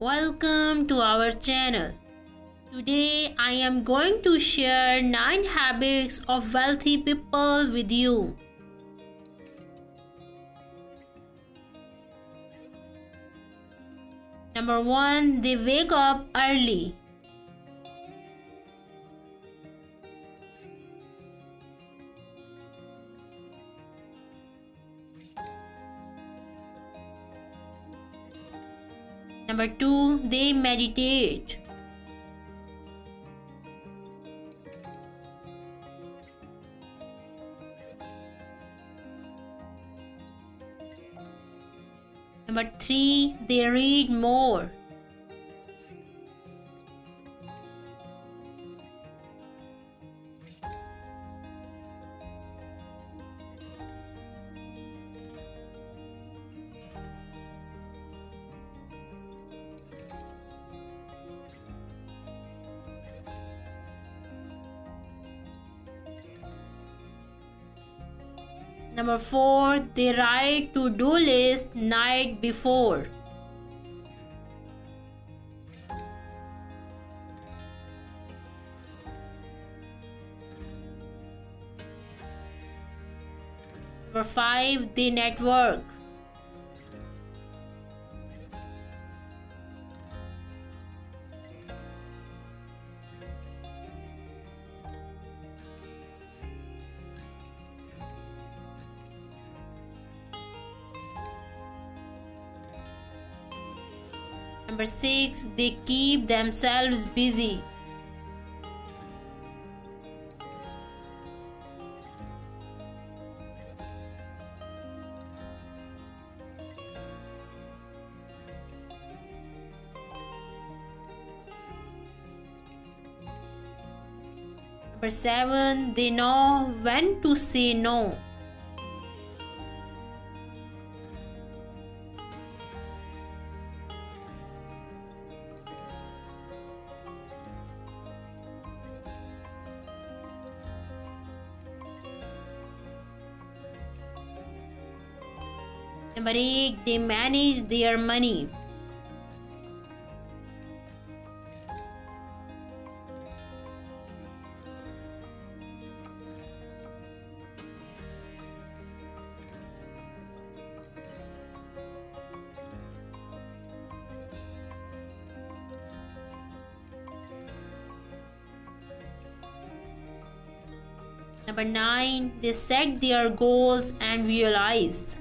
Welcome to our channel. Today I am going to share 9 habits of wealthy people with you. Number 1. They wake up early. Number two, they meditate. Number three, they read more. Number 4. They write to-do list night before. Number 5. the network. Number 6. They keep themselves busy. Number 7. They know when to say no. Number 8. They manage their money. Number 9. They set their goals and visualize.